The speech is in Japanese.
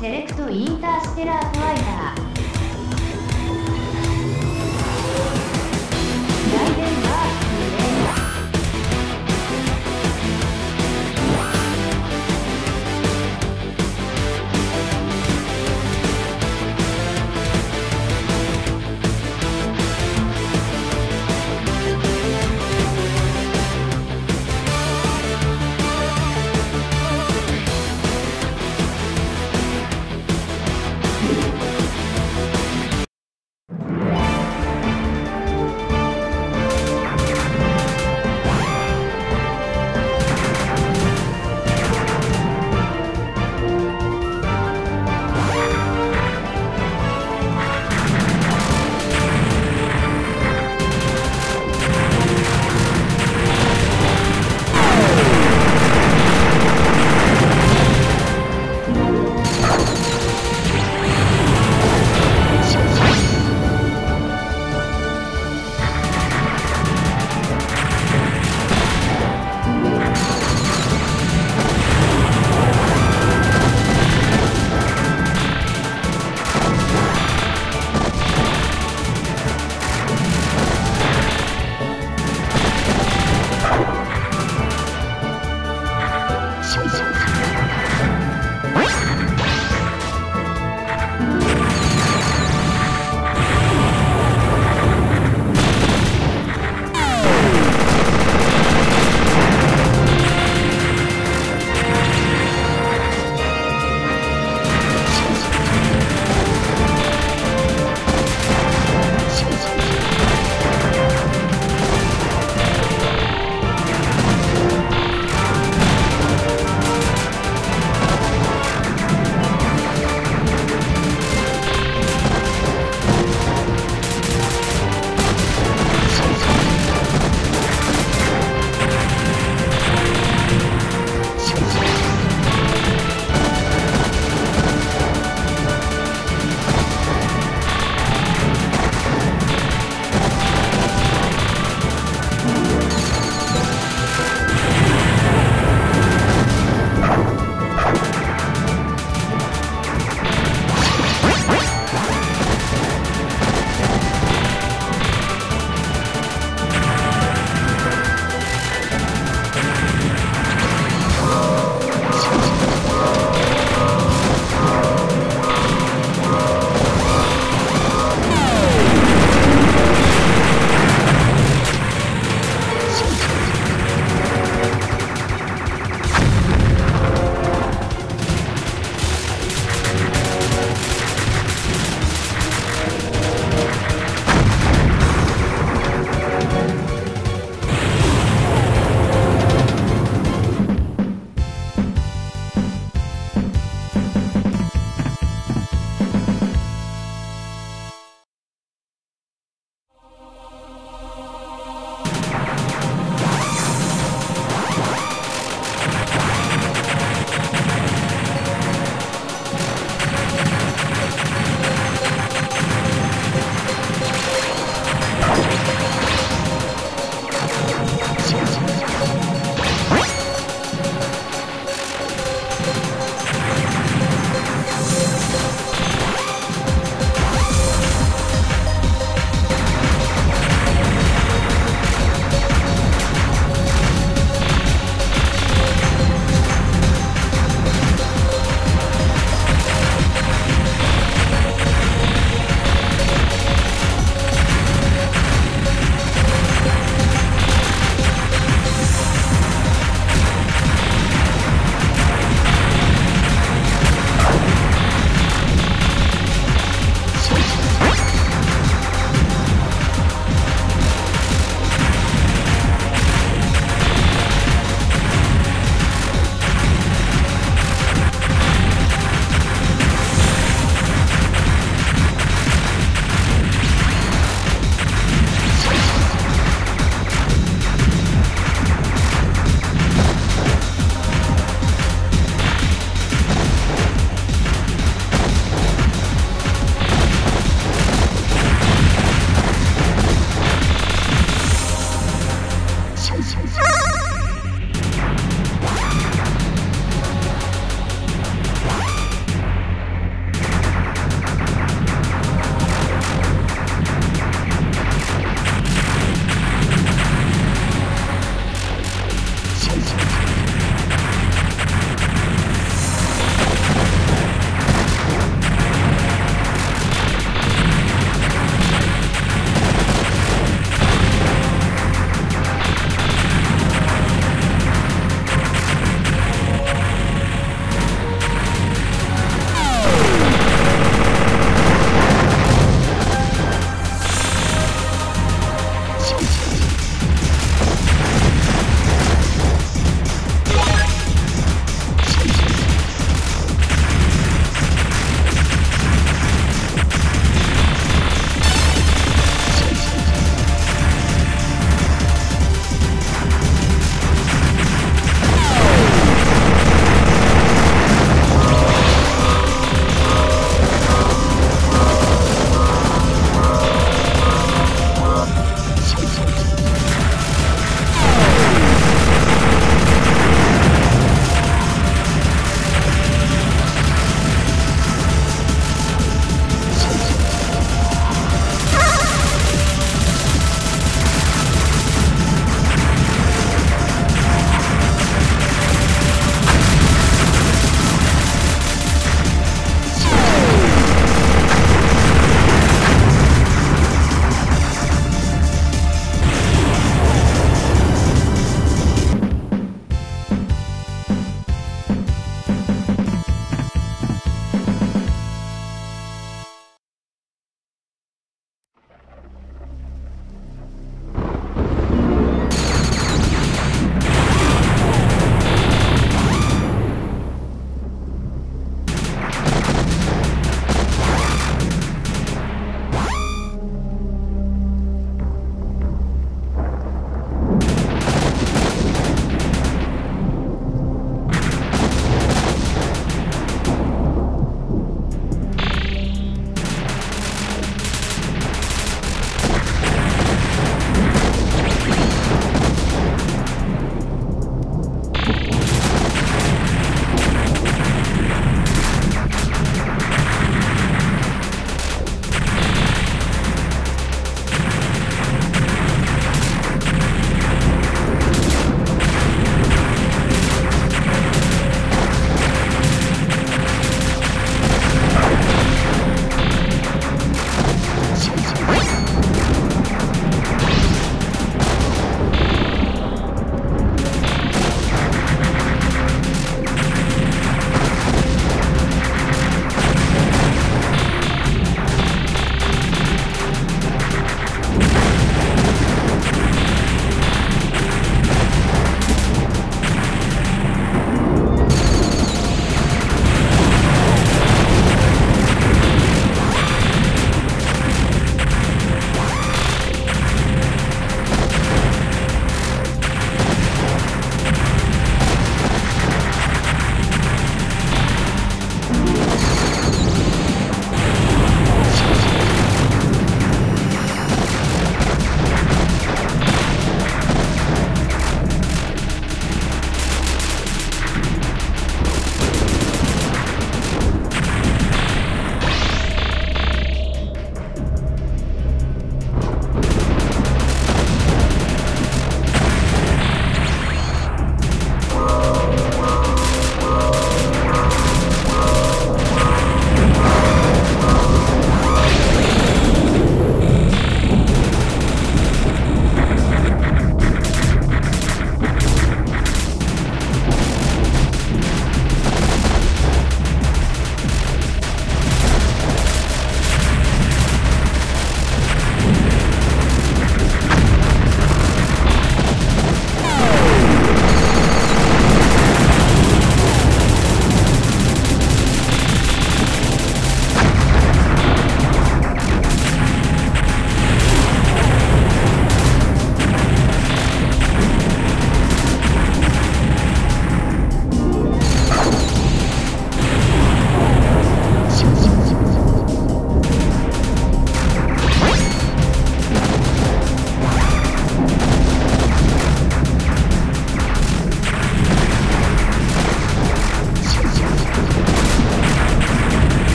セレクトインターステラーフワイター。